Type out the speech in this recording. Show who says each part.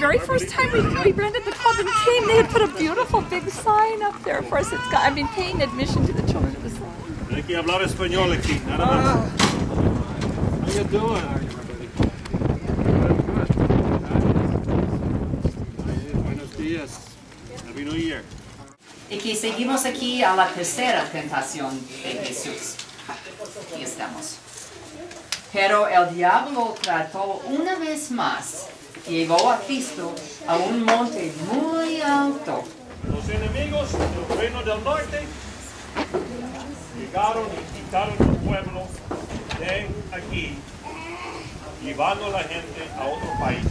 Speaker 1: very first time we, we rented the club and came, they had put a beautiful big sign up there for us. It's got, I mean, paying admission to the children. It was
Speaker 2: Hay que hablar español aquí, nada más. How you doing? Eh, buenos días. Happy New Year.
Speaker 3: Y que seguimos aquí a la tercera tentación de Jesús. Aquí estamos. Pero el diablo trató una vez más, llevó a Cristo a un monte muy alto.
Speaker 2: Los enemigos del reino del norte llegaron y quitaron el pueblo de aquí, llevando a la gente a otro país.